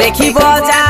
দেখিব যা